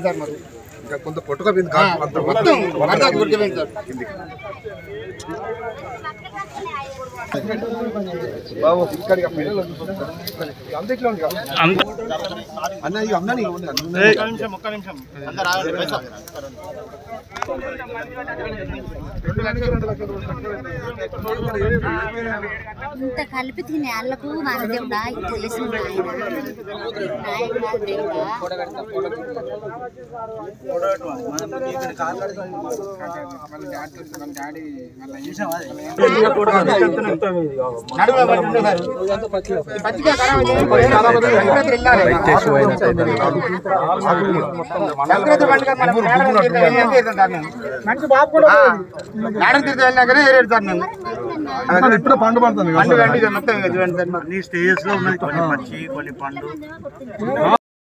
Sir మరి? ఇంకా కొంత అంత మొత్తం గురికిపోయింది సార్. బాబు ఇక్కడికి అంత ఇట్లా ఉంది అన్న ఇవి. ఒక్క నిమిషం. ఇంత కలిపి తినే వాళ్ళకు మన దేవుడా? ఇది తెలిసిన నాయన. పడి ఇప్పుడే పండు పడుతుంది కదా పండుగ అంటే ఇక మొత్తం ఇక చూడండి సార్ మరి. అన్ని స్టేజెస్లో ఉన్నది కొన్ని పచ్చి కొన్ని పండు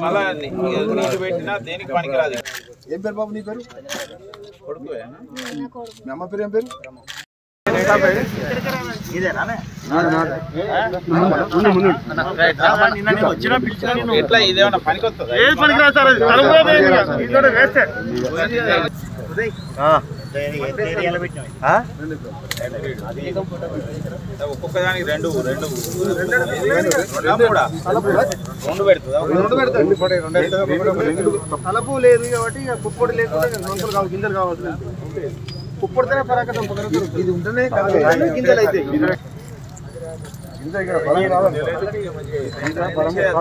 మళ్ళా నీళ్ళు పెట్టినా దేనికి పనికిరాదు ఏం పేరు బాబు నీ పేరు? కొడుకు మీ అమ్మ పేరు ఏం పేరు? ఎట్లా ఇదేమన్నా వేస్తే. రెండు రెండు రెండు తలపు లేదు కాబట్టి కుప్పొడి గింజలు కావాలి కుప్పొడితేనే పరాకటం ఇది ఉంటేనే కాదు. గింజలు అయితే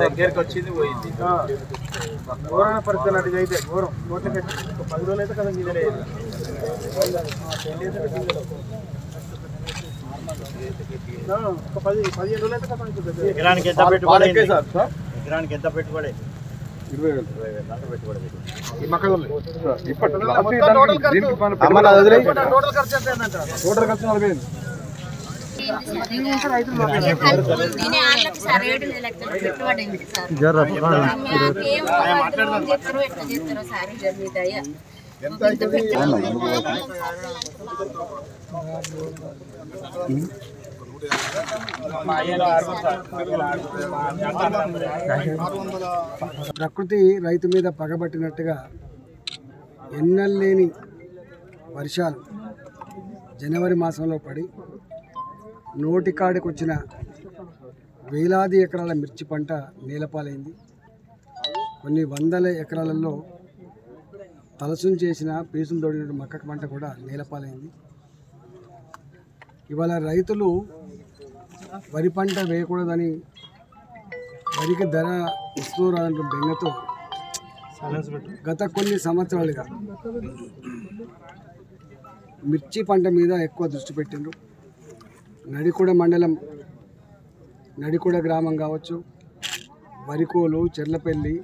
దగ్గరికి వచ్చింది పోయింది. ఘోరమైన పరిస్థితి అయితే ఘోరం. నోట్లకి పది రోజులు అయితే కదా గింజలే. ఆ, ఒక పది పదిహేను రోజులు అయితే కదా. ఎకరానికి ఎంత పెట్టుబడి? ఎకరానికి ఎంత పెట్టుబడి? టోటల్ ఖర్చు- ఖర్చు ఎంత అయిందంట? ప్రకృతి రైతు మీద పగబట్టినట్టుగా ఎన్నలేని వర్షాలు జనవరి మాసంలో పడి నోటికాడికొచ్చిన వేలాది ఎకరాల మిర్చి పంట నేలపాలైంది. కొన్ని వందల ఎకరాలలో తలసం చేసిన పీసులు తోడిన మక్క పంట కూడా నేలపాలైంది. ఇవాళ రైతులు వరి పంట వేయకూడదని వరికి ధర ఇస్తున్నారంటే బెంగతో గత కొన్ని సంవత్సరాలుగా మిర్చి పంట మీద ఎక్కువ దృష్టి పెట్టిండ్రు. నడికూడ మండలం నడికూడ గ్రామం కావచ్చు వరికోలు చెర్లపల్లి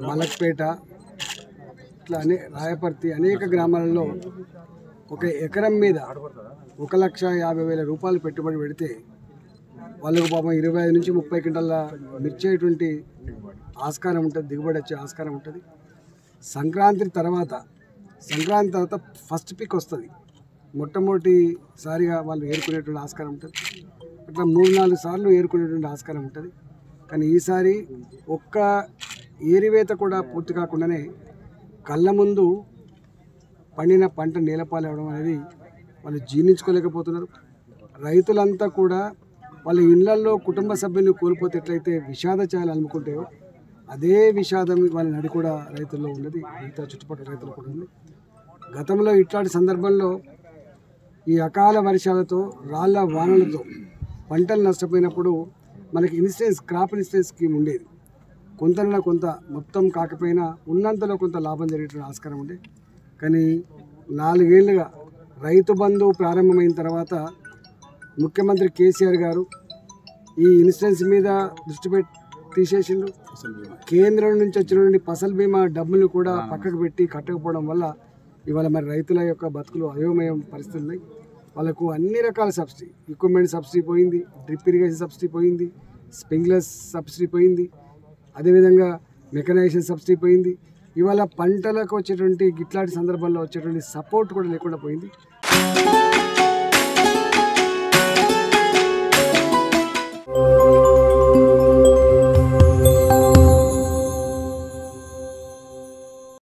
మలక్పేట ఇట్లా అనే రాయపర్తి అనేక గ్రామాలలో ఒక ఎకరం మీద ఒక లక్ష యాభై వేల రూపాయలు పెట్టుబడి పెడితే వాళ్ళకు పాపం ఇరవై ఐదు నుంచి ముప్పై క్వింటాల మిర్చి ఆస్కారం ఉంటుంది దిగుబడి వచ్చే ఆస్కారం ఉంటుంది. సంక్రాంతి తర్వాత సంక్రాంతి తర్వాత ఫస్ట్ పిక్ వస్తుంది. మొట్టమొదటిసారిగా వాళ్ళు ఏరుకునేటువంటి ఆస్కారం ఉంటుంది. అట్లా మూడు నాలుగు సార్లు ఏరుకునేటువంటి ఆస్కారం ఉంటుంది. కానీ ఈసారి ఒక్క ఏరివేత కూడా పూర్తి కాకుండానే కళ్ళ ముందు పండిన పంట నేలపాలు అవ్వడం అనేది వాళ్ళు జీర్ణించుకోలేకపోతున్నారు. రైతులంతా కూడా వాళ్ళ ఇళ్ళల్లో కుటుంబ సభ్యులను కోల్పోతే ఎట్లయితే విషాద ఛాయలు అలుముకుంటాయో అదే విషాదం వాళ్ళ నడి కూడా రైతుల్లో ఉన్నది మిగతా చుట్టుపక్కల రైతులు కూడా ఉంది గతంలో ఇట్లాంటి సందర్భంలో ఈ అకాల వర్షాలతో రాళ్ళ వానలతో పంటలు నష్టపోయినప్పుడు మనకి ఇన్సూరెన్స్ క్రాప్ ఇన్సూరెన్స్ స్కీమ్ ఉండేది. కొంతలో కొంత మొత్తం కాకపోయినా ఉన్నంతలో కొంత లాభం జరిగేటువంటి ఆస్కారం ఉండే. కానీ నాలుగేళ్ళుగా రైతు బంధు ప్రారంభమైన తర్వాత ముఖ్యమంత్రి కేసీఆర్ గారు ఈ ఇన్సూరెన్స్ మీద దృష్టి పెట్టి తీసేసిండు. కేంద్రం నుంచి వచ్చినటువంటి ఫసల్ బీమా డబ్బులు కూడా పక్కకు పెట్టి కట్టకపోవడం వల్ల ఇవాళ మరి రైతుల యొక్క బతుకులు అయోమయం పరిస్థితులు. ఉన్నాయి వాళ్ళకు అన్ని రకాల సబ్సిడీ ఎక్విప్మెంట్ సబ్సిడీ పోయింది డ్రిప్ ఇరిగేషన్ సబ్సిడీ పోయింది స్ప్రింక్లర్స్ సబ్సిడీ పోయింది అదేవిధంగా మెకనైజేషన్ సబ్సిడీ పోయింది. ఇవాళ పంటలకు వచ్చేటువంటి ఇట్లాంటి సందర్భాల్లో వచ్చేటువంటి సపోర్ట్ కూడా లేకుండా పోయింది.